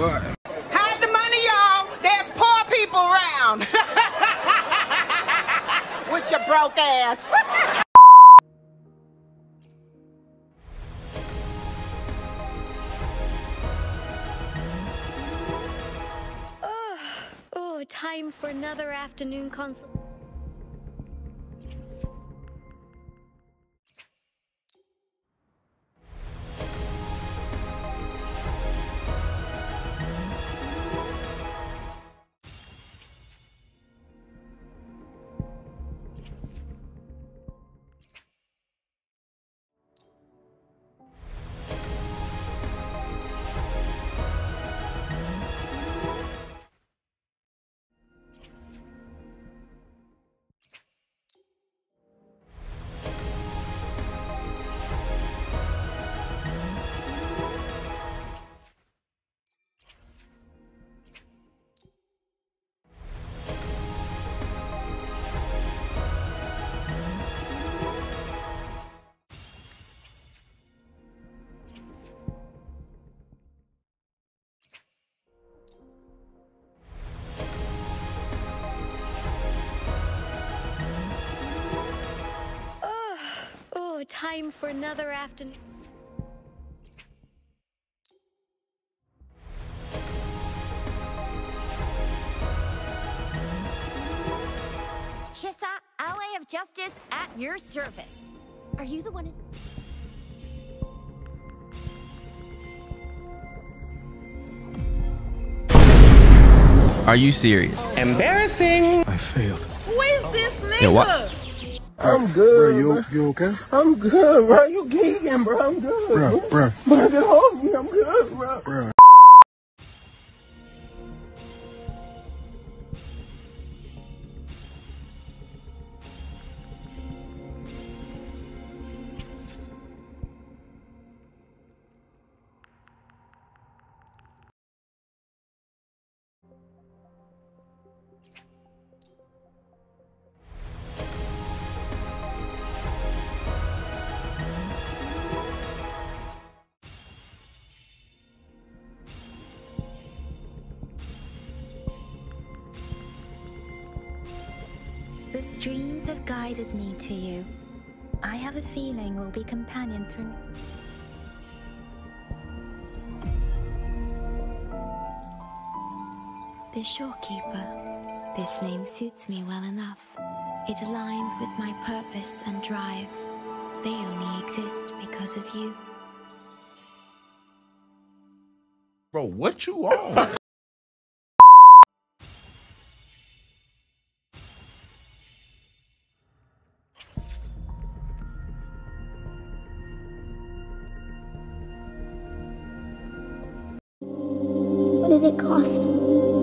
God. Hide the money, y'all. There's poor people around. With your broke ass. Oh, time for another afternoon consult. Time for another afternoon. Chixia, ally of justice at your service. Are you the one in... Are you serious? Embarrassing. I failed. Who is this nigga? Yeah, I'm good. Bro, you, you okay? I'm good, bro. You geeking, bro. I'm good. Bro, bro. Bro, get hold me. I'm good, bro. Bro. The streams have guided me to you. I have a feeling we'll be companions for. The Shorekeeper. This name suits me well enough. It aligns with my purpose and drive. They only exist because of you. Bro, what you on? it cost?